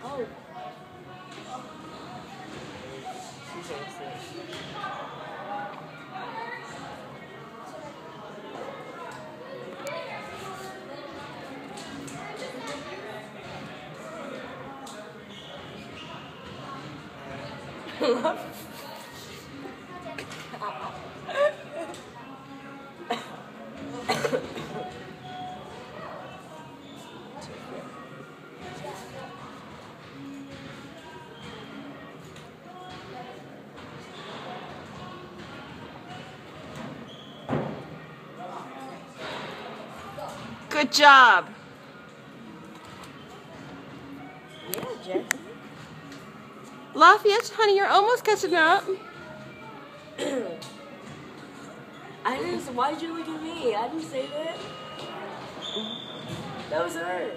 Oh, love Good job. Yeah. Lafayette, honey, you're almost catching up. I didn't. Why did you look at me? I didn't say that. That was her.